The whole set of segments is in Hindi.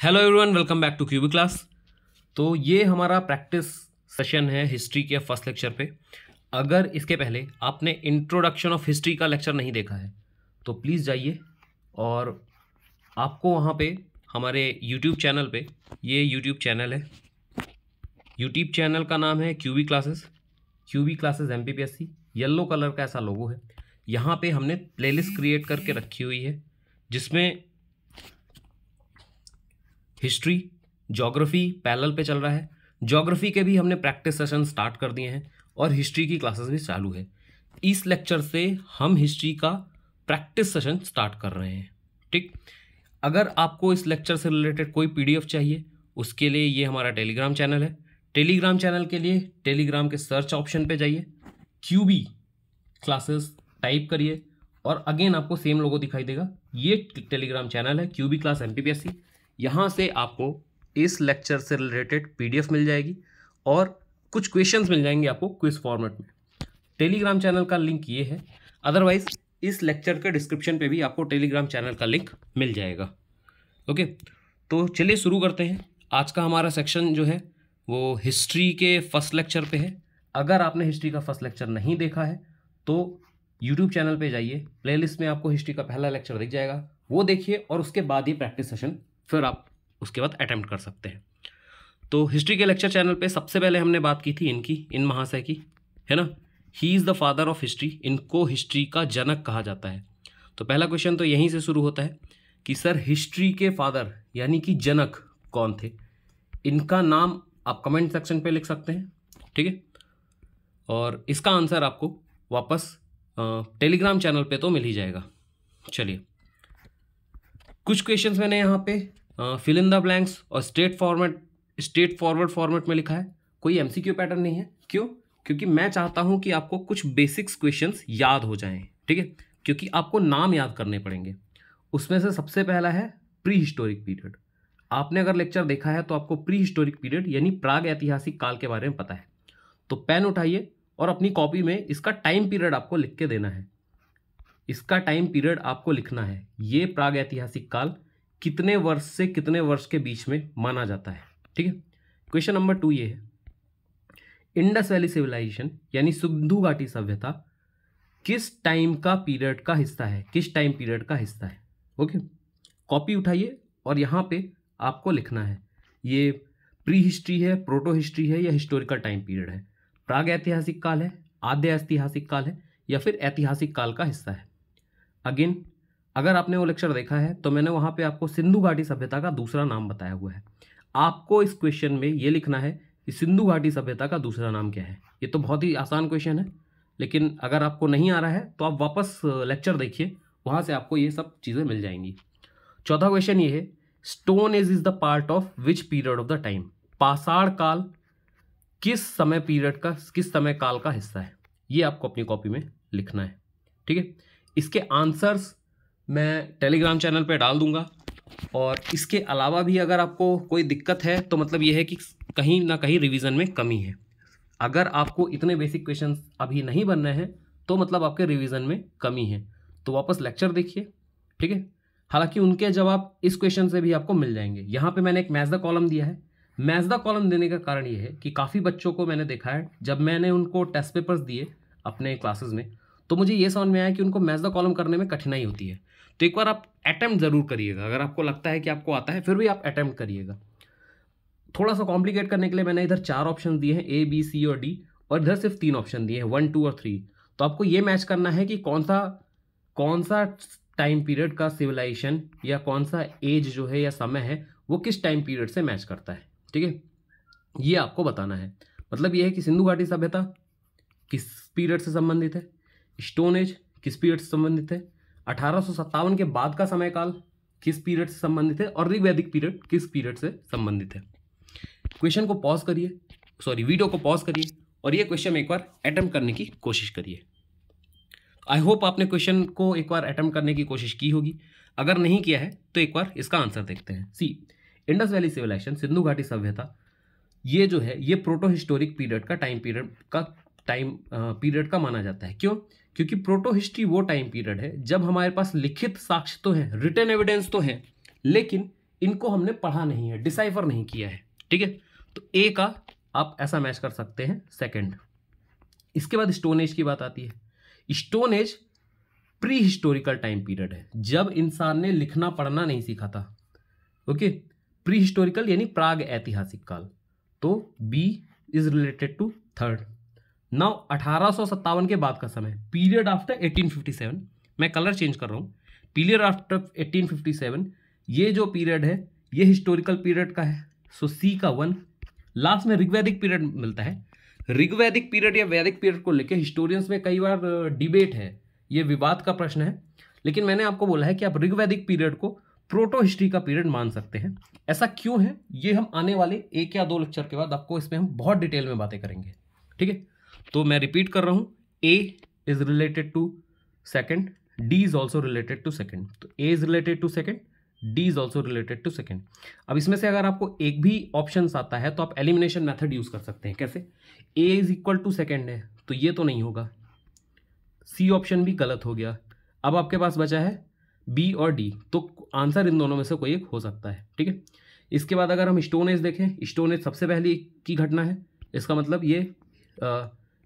Hello everyone welcome back to QB class तो ये हमारा प्रैक्टिस सेशन है हिस्ट्री के फ़र्स्ट लेक्चर पे। अगर इसके पहले आपने इंट्रोडक्शन ऑफ़ हिस्ट्री का लेक्चर नहीं देखा है तो प्लीज़ जाइए और आपको वहाँ पे, हमारे यूट्यूब चैनल पे, ये यूट्यूब चैनल है। यूट्यूब चैनल का नाम है QB classes QB classes M yellow colour का ऐसा लोगो है। यहाँ पर हमने प्लेलिस्ट क्रिएट करके रखी हुई है, जिसमें हिस्ट्री जोग्राफ़ी पैरेलल पे चल रहा है। जोग्राफ़ी के भी हमने प्रैक्टिस सेशन स्टार्ट कर दिए हैं और हिस्ट्री की क्लासेस भी चालू है। इस लेक्चर से हम हिस्ट्री का प्रैक्टिस सेशन स्टार्ट कर रहे हैं। ठीक? अगर आपको इस लेक्चर से रिलेटेड कोई पीडीएफ चाहिए, उसके लिए ये हमारा टेलीग्राम चैनल है। टेलीग्राम चैनल के लिए टेलीग्राम के सर्च ऑप्शन पे जाइए क्यूबी क्लासेस टाइप करिए और अगेन आपको सेम लोगो दिखाई देगा। ये टेलीग्राम चैनल है क्यूबी क्लास एम यहाँ से आपको इस लेक्चर से रिलेटेड पीडीएफ मिल जाएगी और कुछ क्वेश्चंस मिल जाएँगे आपको क्विज फॉर्मेट में। टेलीग्राम चैनल का लिंक ये है। अदरवाइज़ इस लेक्चर के डिस्क्रिप्शन पे भी आपको टेलीग्राम चैनल का लिंक मिल जाएगा। ओके तो चलिए शुरू करते हैं। आज का हमारा सेक्शन जो है, वो हिस्ट्री के फ़र्स्ट लेक्चर पे है। अगर आपने हिस्ट्री का फ़र्स्ट लेक्चर नहीं देखा है तो यूट्यूब चैनल पे जाइए। प्लेलिस्ट में आपको हिस्ट्री का पहला लेक्चर दिख जाएगा। वो देखिए और उसके बाद ये प्रैक्टिस सेशन फिर आप उसके बाद अटैम्प्ट कर सकते हैं। तो हिस्ट्री के लेक्चर चैनल पे सबसे पहले हमने बात की थी इनकी, इन महाशय की, है ना? He is the father of history इनको हिस्ट्री का जनक कहा जाता है। तो पहला क्वेश्चन तो यहीं से शुरू होता है कि सर हिस्ट्री के फादर यानी कि जनक कौन थे? इनका नाम आप कमेंट सेक्शन पे लिख सकते हैं, ठीक है? और इसका आंसर आपको वापस टेलीग्राम चैनल पे तो मिल ही जाएगा। चलिए। कुछ क्वेश्चंस मैंने यहाँ पे फिल इन द ब्लैंक्स और straight format straightforward format में लिखा है। कोई एमसीक्यू पैटर्न नहीं है। क्यों? क्योंकि मैं चाहता हूँ कि आपको कुछ बेसिक्स क्वेश्चन याद हो जाएँ, ठीक है? क्योंकि आपको नाम याद करने पड़ेंगे। उसमें से सबसे पहला है प्री हिस्टोरिक पीरियड आपने अगर लेक्चर देखा है तो आपको प्री हिस्टोरिक पीरियड यानी प्राग ऐतिहासिक काल के बारे में पता है। तो पेन उठाइए और अपनी कॉपी में इसका टाइम पीरियड आपको लिख के देना है। इसका टाइम पीरियड आपको लिखना है। ये प्राग ऐतिहासिक काल कितने वर्ष से कितने वर्ष के बीच में माना जाता है? ठीक है? क्वेश्चन नंबर टू ये है। इंडस वैली सिविलाइजेशन यानी सिंधु घाटी सभ्यता, किस टाइम का पीरियड का हिस्सा है? किस टाइम पीरियड का हिस्सा है? ओके कॉपी उठाइए और यहाँ पे आपको लिखना है। ये प्री हिस्ट्री है प्रोटो हिस्ट्री है या हिस्टोरिकल टाइम पीरियड है? प्राग ऐतिहासिक काल है, आद्य ऐतिहासिक काल है या फिर ऐतिहासिक काल का हिस्सा है? अगेन अगर आपने वो लेक्चर देखा है तो मैंने वहाँ पे आपको सिंधु घाटी सभ्यता का दूसरा नाम बताया हुआ है। आपको इस क्वेश्चन में ये लिखना है कि सिंधु घाटी सभ्यता का दूसरा नाम क्या है। ये तो बहुत ही आसान क्वेश्चन है, लेकिन अगर आपको नहीं आ रहा है तो आप वापस लेक्चर देखिए, वहाँ से आपको ये सब चीज़ें मिल जाएँगी। चौथा क्वेश्चन ये है stone age is the part of which period of the time पाषाण काल किस समय पीरियड का, किस समय काल का हिस्सा है? ये आपको अपनी कॉपी में लिखना है, ठीक है? इसके आंसर्स मैं टेलीग्राम चैनल पे डाल दूँगा। और इसके अलावा भी अगर आपको कोई दिक्कत है तो मतलब ये है कि कहीं ना कहीं रिवीजन में कमी है। अगर आपको इतने बेसिक क्वेश्चन अभी नहीं बन रहे हैं तो मतलब आपके रिवीजन में कमी है। तो वापस लेक्चर देखिए, ठीक है? हालाँकि उनके जवाब इस क्वेश्चन से भी आपको मिल जाएँगे। यहाँ पे मैंने एक मैच द कॉलम दिया है। मैच द कॉलम देने का कारण ये है कि काफ़ी बच्चों को मैंने देखा है, जब मैंने उनको टेस्ट पेपर्स दिए अपने क्लासेस में तो मुझे ये समझ में आया कि उनको मैच द कॉलम करने में कठिनाई होती है। तो एक बार आप अटैम्प्ट ज़रूर करिएगा। अगर आपको लगता है कि आपको आता है, फिर भी आप अटैम्प्ट करिएगा। थोड़ा सा कॉम्प्लिकेट करने के लिए मैंने इधर चार ऑप्शन दिए हैं ए बी सी और डी और इधर सिर्फ़ तीन ऑप्शन दिए हैं वन टू और थ्री तो आपको ये मैच करना है कि कौन सा कौन सा टाइम पीरियड का सिविलाइजेशन या कौन सा एज जो है या समय है, वो किस टाइम पीरियड से मैच करता है, ठीक है? ये आपको बताना है। मतलब ये है कि सिंधु घाटी सभ्यता किस पीरियड से संबंधित है? स्टोन एज किस पीरियड से संबंधित है? अठारह सौ सत्तावन के बाद का समय काल किस पीरियड से संबंधित है? और ऋवैदिक पीरियड किस पीरियड से संबंधित है? क्वेश्चन को पॉज करिए। सॉरी वीडियो को पॉज करिए। और ये क्वेश्चन एक बार अटेम्प्ट करने की कोशिश करिए। आई होप आपने क्वेश्चन को एक बार अटैम्प्ट करने की कोशिश की होगी। अगर नहीं किया है तो एक बार इसका आंसर देखते हैं। C Indus valley civilisation Sindhu घाटी सभ्यता, ये जो है, ये प्रोटो हिस्टोरिक पीरियड का टाइम पीरियड का टाइम पीरियड का माना जाता है। क्यों? क्योंकि प्रोटो हिस्ट्री वो टाइम पीरियड है, जब हमारे पास लिखित साक्ष्य तो है रिटर्न एविडेंस तो है, लेकिन इनको हमने पढ़ा नहीं है डिसाइफर नहीं किया है, ठीक है? तो ए का आप ऐसा मैच कर सकते हैं सेकंड इसके बाद स्टोन एज की बात आती है। Stone age prehistorical time period है, जब इंसान ने लिखना, पढ़ना नहीं सीखा था, ओके? प्री हिस्टोरिकल यानी प्राग ऐतिहासिक काल तो B is related to third now अठारह के बाद का समय पीरियड आफ्टर 1857 मैं कलर चेंज कर रहा हूँ। पीरियड आफ्टर 1857 ये जो पीरियड है ये हिस्टोरिकल पीरियड का है। सो so, सी का वन। लास्ट में ऋग्वैदिक पीरियड मिलता है। ऋग्वैदिक पीरियड या वैदिक पीरियड को लेकर हिस्टोरियंस में कई बार डिबेट है। ये विवाद का प्रश्न है। लेकिन मैंने आपको बोला है कि आप ऋग्वैदिक पीरियड को प्रोटो हिस्ट्री का पीरियड मान सकते हैं। ऐसा क्यों है? ये हम आने वाले एक या दो लेक्चर के बाद आपको इसमें हम बहुत डिटेल में बातें करेंगे। ठीक है? तो मैं रिपीट कर रहा हूँ A is related to second D is also related to second तो A is related to second D is also related to second अब इसमें से अगर आपको एक भी ऑप्शन आता है तो आप एलिमिनेशन मेथड यूज़ कर सकते हैं। कैसे? A is equal to second है तो ये तो नहीं होगा। सी ऑप्शन भी गलत हो गया। अब आपके पास बचा है बी और डी तो आंसर इन दोनों में से कोई एक हो सकता है, ठीक है? इसके बाद अगर हम स्टोन एज देखें स्टोन एज सबसे पहले की घटना है। इसका मतलब ये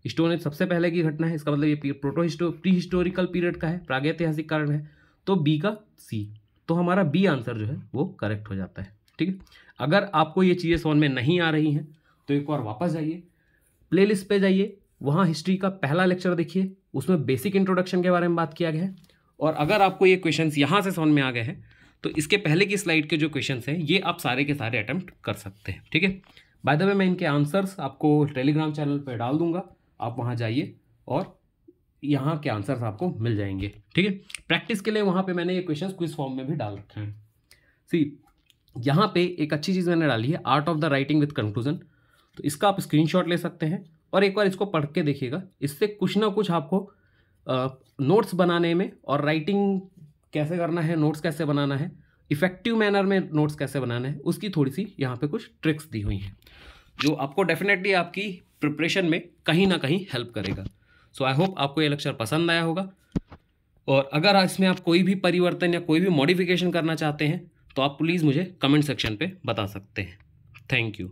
स्टोन एज सबसे पहले की घटना है, इसका मतलब ये proto histo pre historical period का है, प्रागैतिहासिक कारण है। तो बी का सी तो हमारा बी आंसर जो है, वो करेक्ट हो जाता है, ठीक है? अगर आपको ये चीज़ें समझ में नहीं आ रही हैं तो एक बार वापस जाइए प्लेलिस्ट पे जाइए, वहाँ हिस्ट्री का पहला लेक्चर देखिए, उसमें बेसिक इंट्रोडक्शन के बारे में बात किया गया है। और अगर आपको ये क्वेश्चन यहाँ से समझ में आ गए हैं तो इसके पहले की स्लाइड के जो क्वेश्चन हैं, ये आप सारे के सारे अटैम्प्ट कर सकते हैं, ठीक है? बाय द वे मैं इनके आंसर्स आपको टेलीग्राम चैनल पर डाल दूँगा। आप वहाँ जाइए और यहाँ के आंसर्स आपको मिल जाएँगे। ठीक है? प्रैक्टिस के लिए वहाँ पे मैंने ये क्वेश्चन क्विज फॉर्म में भी डाल रखे हैं। सी यहाँ पे एक अच्छी चीज़ मैंने डाली है art of the writing with conclusion तो इसका आप स्क्रीनशॉट ले सकते हैं और एक बार इसको पढ़ के देखिएगा। इससे कुछ ना कुछ आपको नोट्स बनाने में और राइटिंग कैसे करना है नोट्स कैसे बनाना है इफ़ेक्टिव मैनर में नोट्स कैसे बनाना है, उसकी थोड़ी सी यहाँ पे कुछ ट्रिक्स दी हुई हैं। जो आपको डेफिनेटली आपकी प्रिपरेशन में कहीं ना कहीं हेल्प करेगा। सो आई होप आपको ये लेक्चर पसंद आया होगा। और अगर इसमें आप कोई भी परिवर्तन या कोई भी मॉडिफिकेशन करना चाहते हैं तो आप प्लीज़ मुझे कमेंट सेक्शन पे बता सकते हैं। Thank you